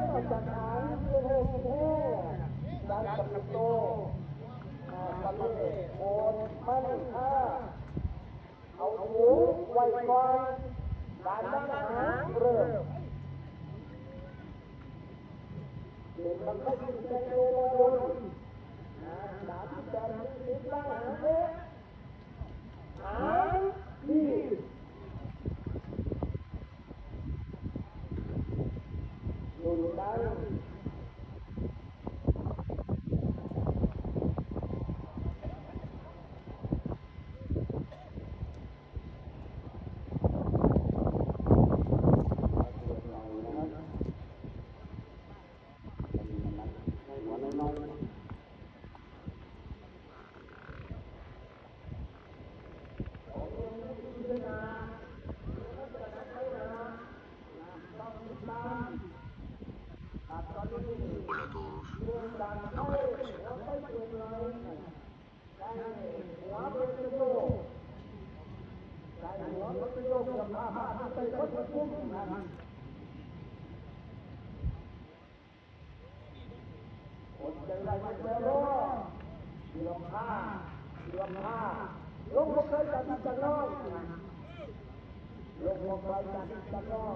จะโลกนอนก็คือไม่ออกจากฐานโอ้โหแท้การกับโตทะเลโอนมันค่าเอาหูไว้ก่อนการตั้งหางเริ่มเด็กมันก็ยิ่งใจโตโดนสามแปดสิบล้านหางเล็ก Thank you. ดุนดันคนใจไรมันเจอรอเสื่อมผ้าเสื่อมผ้าลงมาเคยจัดจัดน้องลงมาเคยจัดจัดน้อง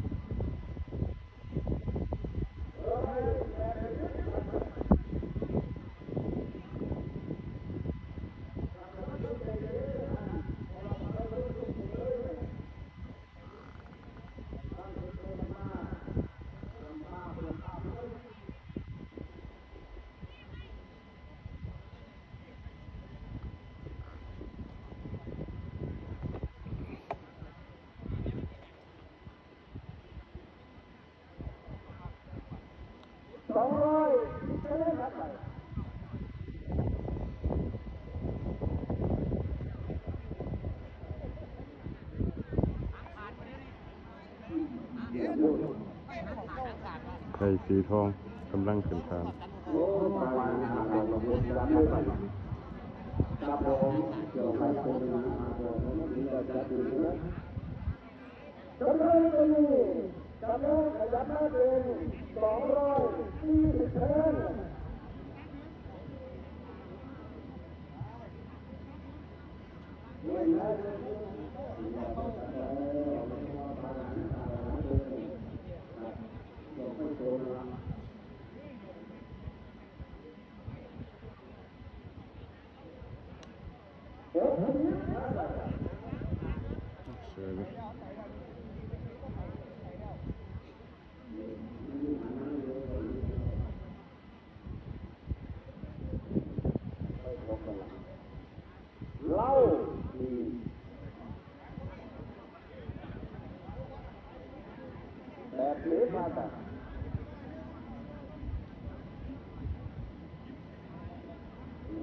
องร้อยเท่านั้นครับไก่สีทองกำลังขึ้นคานโอ้ประมาณห้าร้อยกว่าคนรับได้ไหมครับผมเกี่ยวกับคนมาบอกว่ามีเราจะดูนะจำเลยคนนี้ จำเลยขยับมาเป็นสองร้อยสี่สิบคะแนนเดี๋ยวเสือเล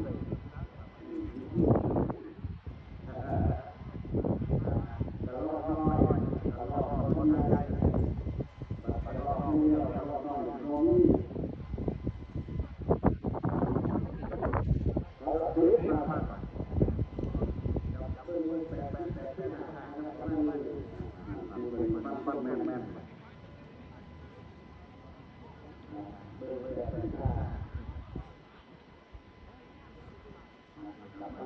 เบ Thank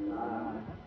you.